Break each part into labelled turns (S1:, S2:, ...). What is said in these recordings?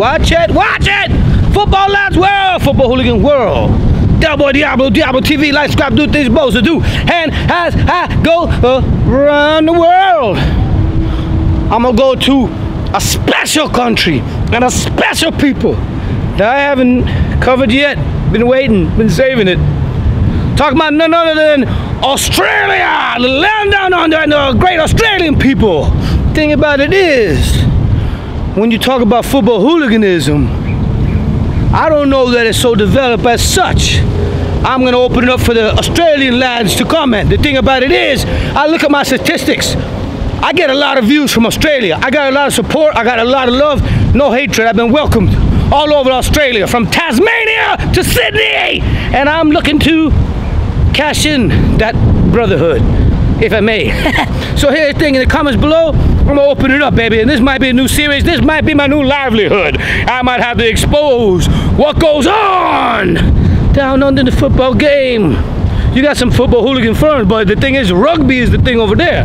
S1: Watch it, watch it! Football Lads World, Football Hooligan World. Double Diablo, Diablo TV, like, subscribe, do things supposed to do. And as I go around the world, I'm gonna go to a special country and a special people that I haven't covered yet. Been waiting, been saving it. Talking about none other than Australia, the land down under, and the great Australian people. Thing about it is, when you talk about football hooliganism, I don't know that it's so developed as such. I'm gonna open it up for the Australian lads to comment. The thing about it is, I look at my statistics. I get a lot of views from Australia. I got a lot of support. I got a lot of love. No hatred. I've been welcomed all over Australia, from Tasmania to Sydney. And I'm looking to cash in that brotherhood, if I may. so here's the thing in the comments below. I'm gonna open it up, baby. And this might be a new series. This might be my new livelihood. I might have to expose what goes on down under the football game. You got some football hooligan firms, but the thing is, rugby is the thing over there.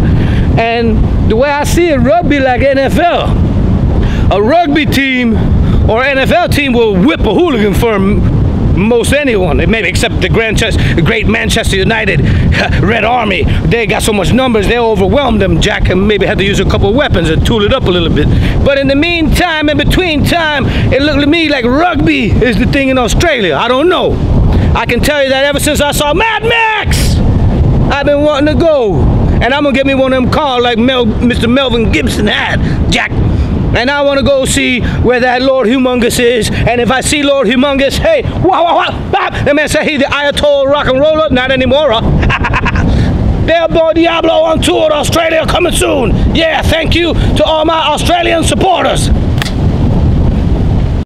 S1: And the way I see it, rugby like NFL. A rugby team or NFL team will whip a hooligan firm most anyone, maybe except the Manchester, great Manchester United Red Army. They got so much numbers, they overwhelmed them. Jack and maybe had to use a couple weapons and tool it up a little bit. But in the meantime, in between time, it looked to me like rugby is the thing in Australia. I don't know. I can tell you that ever since I saw Mad Max, I've been wanting to go. And I'm gonna get me one of them cars like Mel, Mr. Melvin Gibson had, Jack. And I want to go see where that Lord Humungus is. And if I see Lord Humungus, hey, wow, wow, wow, bop, that man say he the Ayatollah rock and roller. Not anymore? There, boy Diablo on tour to Australia coming soon. Yeah, thank you to all my Australian supporters.